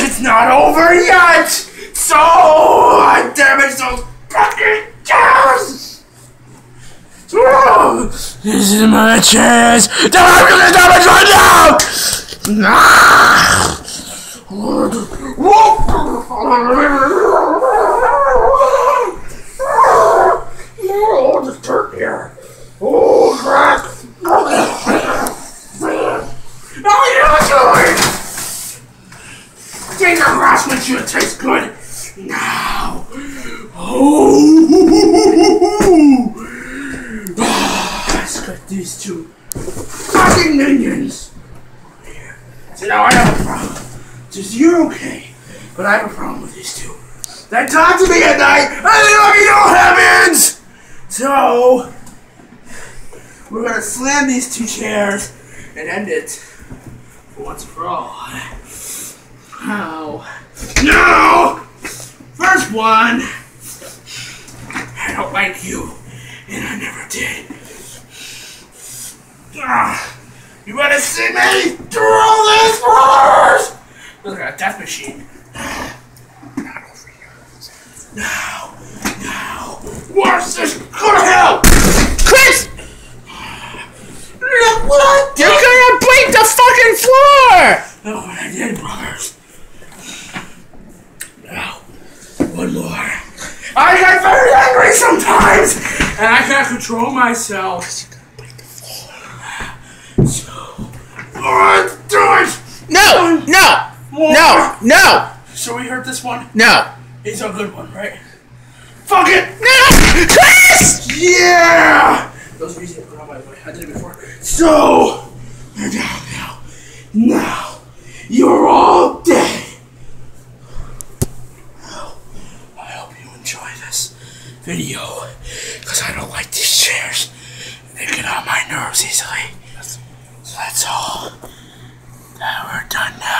It's not over yet! So I damage those fucking chairs! This is my chance! Damage right now! Ah! A harassment should taste good. Now. Oh. Ah, let's get these two fucking minions. So now I have a problem. Just you're okay, but I have a problem with these two. They talk to me at night, and they let me know happens. So we're gonna slam these two chairs and end it once and for all. How? No! First one. I don't like you, and I never did. Ah, you wanna see me through all these floors? Look at a death machine. Not over here. Now, now, what's this gonna help? Chris! Look what I did! You're gonna break the fucking floor! Look what I did, brothers. Now, one more. I get very sometimes, and I can't control myself. So, alright, do it! No! No! More. No! No! So we heard this one? No! It's a good one, right? Fuck it! No! Chris! Yeah! Those are easy to put on my way. I did it before. So, now, now, now, you're all dead. Now, I hope you enjoy this video, because I don't like these chairs. They get on my nerves easily. So that's all. Now we're done now.